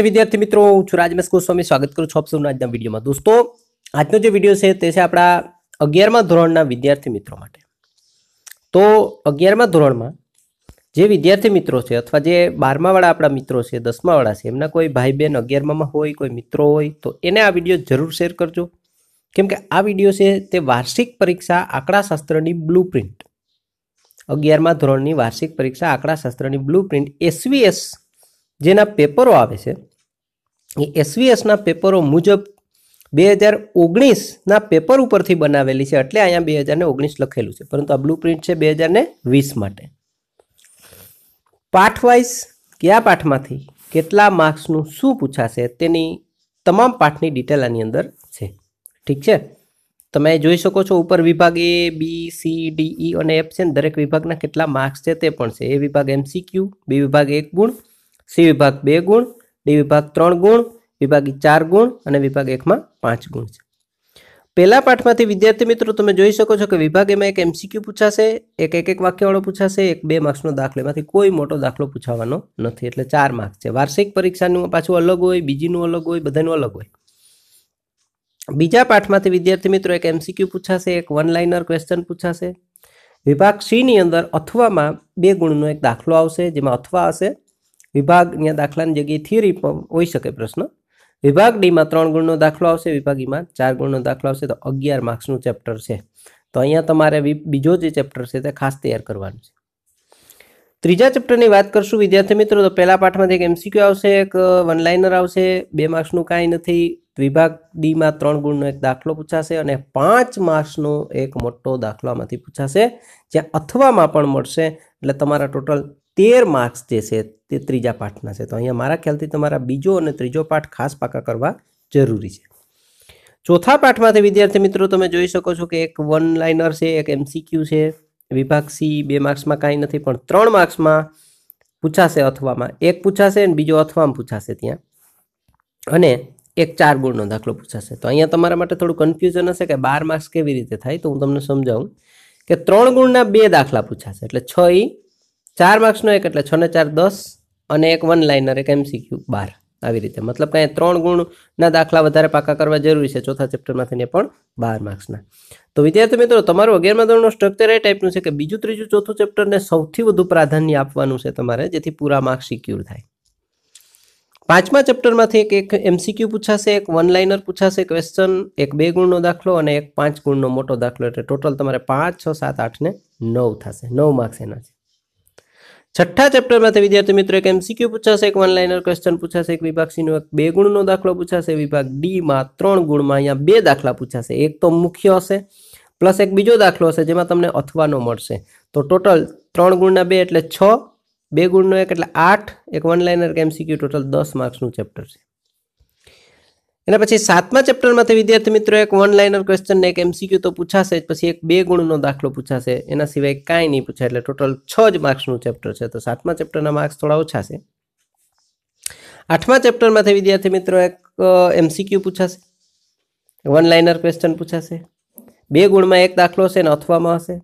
નમસ્તે વિદ્યાર્થી મિત્રો, હું છું રાજમેશ ગોસ્વામી. સ્વાગત કરું છું આપ સૌના આજના વિડીયોમાં. દોસ્તો, આજનો જે વીડિયો છે તે છે આપણા અગિયારમા ધોરણના વિદ્યાર્થી મિત્રો માટે. તો અગિયારમા ધોરણમાં જે વિદ્યાર્થી મિત્રો છે અથવા જે બારમાવાળા આપણા મિત્રો છે, દસમાવાળા છે, એમના કોઈ ભાઈ બહેન અગિયારમામાં હોય, કોઈ મિત્રો હોય, તો એને આ વીડિયો જરૂર શેર કરજો. કેમ કે આ વીડિયો છે તે વાર્ષિક પરીક્ષા આંકડાશાસ્ત્રની બ્લુ પ્રિન્ટ અગિયારમા ધોરણની વાર્ષિક પરીક્ષા આંકડાશાસ્ત્રની બ્લુ પ્રિન્ટ એસવીએસ જેના પેપરો આવે છે એ એસવીએસના પેપરો મુજબ બે હજાર ઓગણીસના પેપર ઉપરથી બનાવેલી છે. એટલે અહીંયા બે હજાર ઓગણીસ લખેલું છે. પરંતુ આ બ્લુ પ્રિન્ટ છે બે હજાર વીસ માટે. પાઠ વાઇઝ કયા પાઠમાંથી કેટલા માર્ક્સનું શું પૂછાશે તેની તમામ પાઠની ડિટેલ આની અંદર છે. ઠીક છે? તમે જોઈ શકો છો ઉપર વિભાગ એ બી સી ડી ઈ અને એફ છે દરેક વિભાગના કેટલા માર્ક્સ છે તે પણ છે. એ વિભાગ એમસીક્યુ બી વિભાગ એક ગુણ સી વિભાગ બે ગુણ ડી વિભાગ ત્રણ ગુણ, વિભાગ ચાર ગુણ અને વિભાગ એકમાં પાંચ ગુણ છે. પહેલા પાઠમાંથી વિદ્યાર્થી મિત્રો તમે જોઈ શકો છો કે વિભાગ એમાં એક એમસીક્યુ પૂછાશે, એક એક એક વાક્યવાળો પૂછાશે, એક બે માર્ક્સનો દાખલો, એમાંથી કોઈ મોટો દાખલો પૂછાવાનો નથી. એટલે ચાર માર્ક્સ છે. વાર્ષિક પરીક્ષાનું પાછું અલગ હોય, બીજીનું અલગ હોય, બધાનું અલગ હોય. બીજા પાઠમાંથી વિદ્યાર્થી મિત્રો એક એમસીક્યુ પૂછાશે, એક વન લાઇનર ક્વેશ્ચન પૂછાશે. વિભાગ સીની અંદર અથવામાં બે ગુણનો એક દાખલો આવશે, જેમાં અથવા હશે વિભાગના દાખલાની જગ્યાએ થિયરી પણ હોઈ શકે પ્રશ્ન. વિભાગ ડીમાં ત્રણ ગુણનો દાખલો આવશે, વિભાગ ઈમાં ચાર ગુણનો દાખલો આવશે, તો અગિયાર માર્ક્સનું ચેપ્ટર છે. તો અહીંયા તમારે બીજો જે ચેપ્ટર છે તે ખાસ તૈયાર કરવાનું છે. ત્રીજા ચેપ્ટરની વાત કરશું, વિદ્યાર્થી મિત્રો, તો પહેલા પાઠમાંથી એક એમસીક્યુ આવશે, એક વન લાઇનર આવશે, બે માર્ક્સનું કાંઈ નથી. વિભાગ ડીમાં ત્રણ ગુણનો એક દાખલો પૂછાશે અને પાંચ માર્ક્સનો એક મોટો દાખલામાંથી પૂછાશે જ્યાં અથવામાં પણ મળશે. એટલે તમારા ટોટલ તેર માર્ક્સ જે છે તે ત્રીજા પાઠના છે. તો અહીંયા મારા ખ્યાલથી તમારા બીજો અને ત્રીજો પાઠ ખાસ પાકા કરવા જરૂરી છે. ચોથા પાઠમાંથી, વિદ્યાર્થી મિત્રો, તમે જોઈ શકો છો કે એક વન લાઇનર છે, એક એમસીક્યુ છે. વિભાગ સી, બે માર્ક્સમાં કાંઈ નથી, પણ ત્રણ માર્ક્સમાં પૂછાશે અથવામાં. એક પૂછાશે અને બીજો અથવામાં પૂછાશે ત્યાં. અને એક ચાર ગુણનો દાખલો પૂછાશે. તો અહીંયા તમારા માટે થોડું કન્ફ્યુઝન હશે કે બાર માર્ક્સ કેવી રીતે થાય, તો હું તમને સમજાવું કે ત્રણ ગુણના બે દાખલા પૂછાશે. એટલે છ ચાર માર્ક્સનો એક એટલે છ ને ચાર દસ અને એક વન લાઇનર એક એમસીક્યુ બાર. આવી રીતે. મતલબ કાંઈ ત્રણ ગુણના દાખલા વધારે પાકા કરવા જરૂરી છે ચોથા ચેપ્ટરમાંથી ને પણ બાર માર્ક્સના તો વિદ્યાર્થી મિત્રો, તમારું અગિયારમા ધોરણનું સ્ટ્રક્ચર એ ટાઈપનું છે કે બીજું ત્રીજું ચોથું ચેપ્ટરને સૌથી વધુ પ્રાધાન્ય આપવાનું છે તમારે, જેથી પૂરા માર્ક્સ સિક્યુર થાય. પાંચમા ચેપ્ટરમાંથી એક એક એમસીક્યુ પૂછાશે, એક વન લાઇનર પૂછાશે ક્વેશ્ચન એક બે ગુણનો દાખલો અને એક પાંચ ગુણનો મોટો દાખલો. એટલે ટોટલ તમારે પાંચ, છ, સાત, આઠ ને નવ થશે. નવ માર્ક્સ એના છે. છઠ્ઠા ચેપ્ટરમાંથી વિદ્યાર્થી મિત્રો એક એમસીક્યુ પૂછાશે, એક વન લાઇનર ક્વેશ્ચન પૂછાશે, એક વિભાગ સીનો એક બે ગુણનો દાખલો પૂછાશે, વિભાગ ડીમાં ત્રણ ગુણમાં અહીંયા બે દાખલા પૂછાશે. એક તો મુખ્ય હશે, પ્લસ એક બીજો દાખલો હશે જેમાં તમને અથવાનો મળશે. તો ટોટલ ત્રણ ગુણના બે એટલે છ, બે ગુણનો એક એટલે આઠ, એક વન લાઇનર એમસીક્યુ ટોટલ દસ માર્ક્સનું ચેપ્ટર છે. એના પછી સાતમા ચેપ્ટરમાંથી વિદ્યાર્થી મિત્રો એક વન લાઇનર ક્વેશ્ચન એક એમસીક્યુ તો પૂછાશે, જ પછી એક બે ગુણનો દાખલો પૂછાશે. એના સિવાય કાંઈ નહીં પૂછાય, એટલે ટોટલ છ જ માર્ક્સનું ચેપ્ટર છે. તો સાતમા ચેપ્ટરના માર્ક્સ થોડા ઓછા છે. આઠમા ચેપ્ટરમાંથી વિદ્યાર્થી મિત્રો એક એમસીક્યુ પૂછાશે. વન લાઇનર ક્વેશ્ચન પૂછાશે. બે ગુણમાં એક દાખલો હશે ને અથવામાં હશે.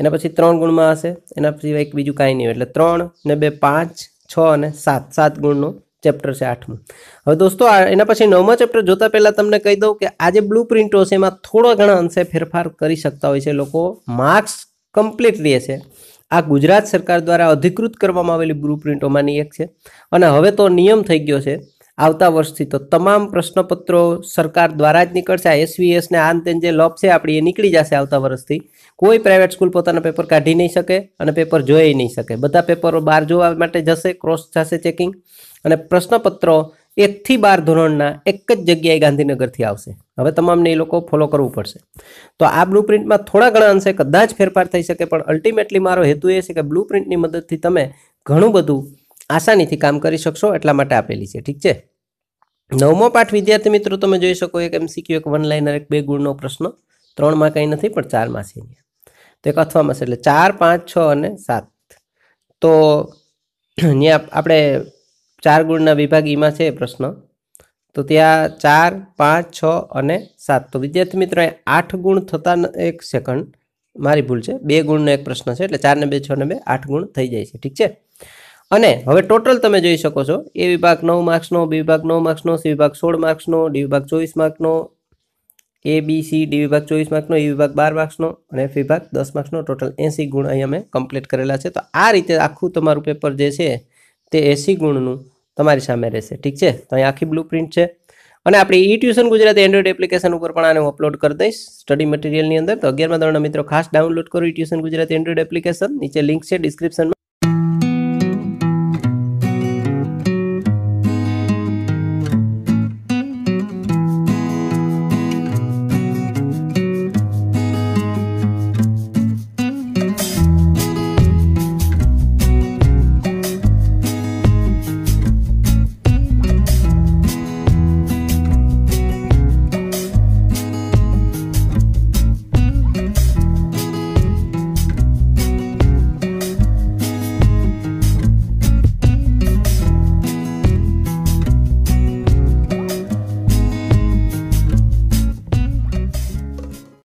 એના પછી ત્રણ ગુણમાં હશે. એના સિવાય એક બીજું કાંઈ નહીં એટલે ત્રણ ને બે પાંચ, છ અને સાત. સાત ગુણનું ચેપ્ટર છે આઠમું. હવે દોસ્તો એના પછી નવમા ચેપ્ટર જોતા પહેલાં તમને કહી દઉં કે આ જે બ્લુ પ્રિન્ટો છે, એમાં થોડો ઘણા અંશે ફેરફાર કરી શકતા હોય છે લોકો. માર્ક્સ કમ્પ્લીટ રહે છે. આ ગુજરાત સરકાર દ્વારા અધિકૃત કરવામાં આવેલી બ્લુ પ્રિન્ટોમાંની એક છે. અને હવે તો નિયમ થઈ ગયો છે. આવતા વર્ષથી તો તમામ પ્રશ્નપત્રો સરકાર દ્વારા જ નીકળશે. આ એસવીએસ ને આન તેન જે લોપ છે, આપણી એ નીકળી જશે આવતા વર્ષથી. કોઈ પ્રાઇવેટ સ્કૂલ પોતાના પેપર કાઢી નહીં શકે અને પેપર જોઈ નહીં શકે. બધા પેપરો બહાર જોવા માટે જશે ક્રોસ થશે ચેકિંગ અને પ્રશ્નપત્રો એકથી બાર ધોરણના એક જ જગ્યાએ ગાંધીનગરથી આવશે. હવે તમામને એ લોકો ફોલો કરવું પડશે. તો આ બ્લુ પ્રિન્ટમાં થોડા ઘણા અંશે કદાચ ફેરફાર થઈ શકે, પણ અલ્ટિમેટલી મારો હેતુ એ છે કે બ્લુ પ્રિન્ટની મદદથી તમે ઘણું બધું આસાનીથી કામ કરી શકશો એટલા માટે આપેલી છે. ઠીક છે? નવમો પાઠ, વિદ્યાર્થી મિત્રો, તમે જોઈ શકો એક એમસીક્યુ, એક વન લાઇનર એક બે ગુણનો પ્રશ્ન. ત્રણમાં કંઈ નથી, પણ ચારમાં છે તો એક અથવામાં છે, એટલે ચાર, પાંચ, છ અને સાત. તો અહીંયા આપણે ચાર ગુણના વિભાગ ઈમાં છે પ્રશ્ન. તો ત્યાં ચાર, પાંચ, છ અને સાત. તો વિદ્યાર્થી મિત્રો આઠ ગુણ થતા એક સેકન્ડ મારી ભૂલ છે. બે ગુણનો એક પ્રશ્ન છે, એટલે ચાર ને બે છ ને બે, આઠ ગુણ થઈ જાય છે. ઠીક છે? અને હવે ટોટલ તમે જોઈ શકો છો. એ વિભાગ નવ માર્ક્સનો બી વિભાગ નવ માર્ક્સનો સી વિભાગ સોળ માર્ક્સનો ડી વિભાગ ચોવીસ માર્કનો એ, બી, સી, ડી વિભાગ ચોવીસ માર્કનો એ વિભાગ બાર માર્ક્સનો અને એફ વિભાગ દસ માર્ક્સનો ટોટલ એંસી ગુણ અહીંયા અમે કમ્પ્લીટ કરેલા છે. તો આ રીતે આખું તમારું પેપર જે છે તે એસી ગુણનું તમારી સામે રહેશે. ઠીક છે? તો અહીં આખી બ્લુ પ્રિન્ટ છે. અને આપણી E tuition Gujarati Android application ઉપર પણ આને હું અપલોડ કરી દઈશ. સ્ટડી મટીરિયલની અંદર તો અગિયારમાં ધોરણના મિત્રો ખાસ ડાઉનલોડ કરો E tuition Gujarati Android application નીચે લિંક છે ડિસ્ક્રિપ્શનમાં